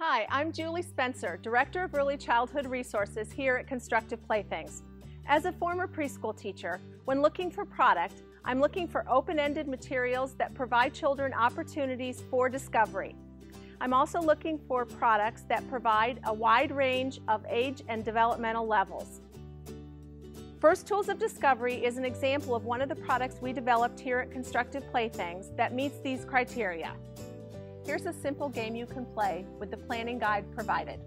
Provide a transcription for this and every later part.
Hi, I'm Julie Spencer, Director of Early Childhood Resources here at Constructive Playthings. As a former preschool teacher, when looking for product, I'm looking for open-ended materials that provide children opportunities for discovery. I'm also looking for products that provide a wide range of age and developmental levels. First Tools of Discovery is an example of one of the products we developed here at Constructive Playthings that meets these criteria. Here's a simple game you can play with the planning guide provided.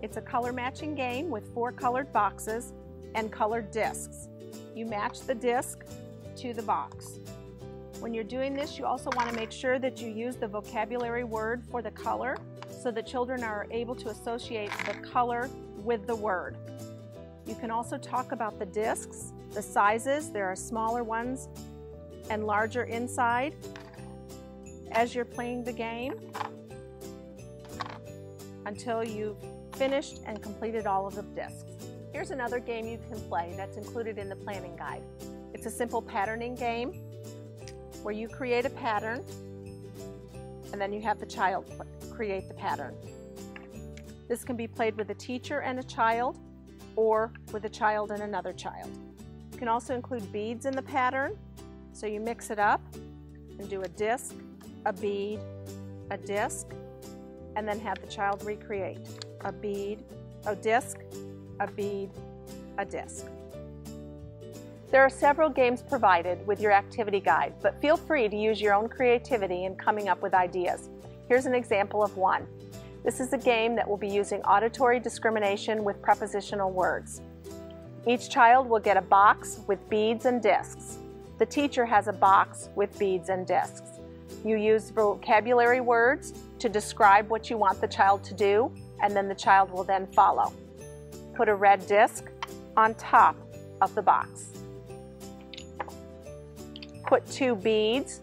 It's a color matching game with four colored boxes and colored discs. You match the disc to the box. When you're doing this, you also want to make sure that you use the vocabulary word for the color so the children are able to associate the color with the word. You can also talk about the discs, the sizes. There are smaller ones and larger inside as you're playing the game until you've finished and completed all of the discs. Here's another game you can play that's included in the planning guide. It's a simple patterning game where you create a pattern and then you have the child create the pattern. This can be played with a teacher and a child or with a child and another child. You can also include beads in the pattern, so you mix it up and do a disc a bead, a disc, and then have the child recreate a bead, a disc, a bead, a disc. There are several games provided with your activity guide, but feel free to use your own creativity in coming up with ideas. Here's an example of one. This is a game that will be using auditory discrimination with prepositional words. Each child will get a box with beads and discs. The teacher has a box with beads and discs. You use vocabulary words to describe what you want the child to do, and then the child will then follow. Put a red disc on top of the box. Put two beads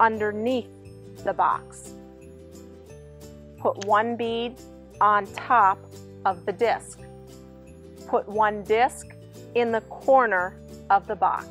underneath the box. Put one bead on top of the disc. Put one disc in the corner of the box.